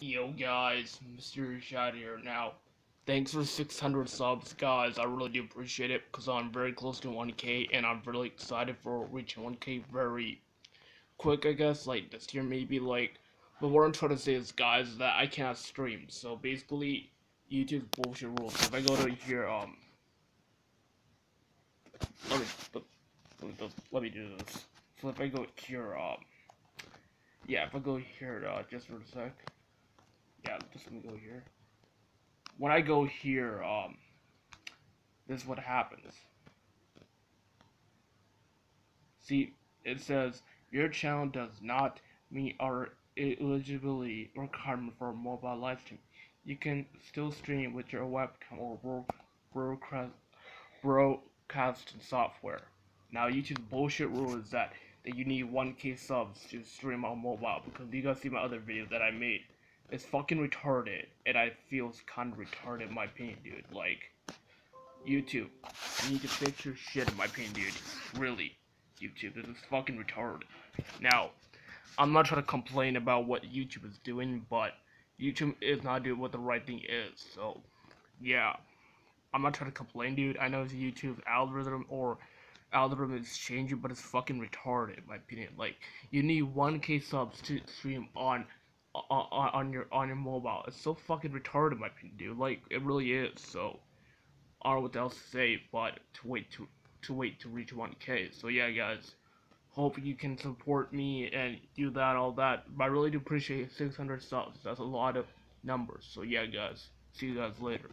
Yo guys, Mr. Shad here. Now, thanks for 600 subs, guys. I really do appreciate it because I'm very close to 1k and I'm really excited for reaching 1k very quick, I guess. Like this year, maybe. Like, but what I'm trying to say is, guys, that I can't stream. So basically, YouTube's bullshit rules. If I go to here, um, let me let me, let me do this. So if I go here, um, yeah, if I go here, uh, just for a sec yeah, just let me go here. When I go here, um, this is what happens. See, it says your channel does not meet our eligibility requirement for mobile live stream. You can still stream with your webcam or broadcast broadcast software. Now, YouTube's bullshit rule is that that you need 1k subs to stream on mobile because you guys see my other videos that I made it's fucking retarded, and I feel kind of retarded in my opinion, dude. Like, YouTube, you need to fix your shit in my opinion, dude. Really, YouTube, this is fucking retarded. Now, I'm not trying to complain about what YouTube is doing, but YouTube is not doing what the right thing is, so, yeah. I'm not trying to complain, dude. I know it's YouTube's algorithm or algorithm is changing, but it's fucking retarded, in my opinion. Like, you need 1k subs to stream on on, on your on your mobile. It's so fucking retarded, my opinion, dude. Like it really is. So I don't know what else to say, but to wait to to wait to reach 1K. So yeah, guys. Hope you can support me and do that, all that. But I really do appreciate 600 subs. That's a lot of numbers. So yeah, guys. See you guys later.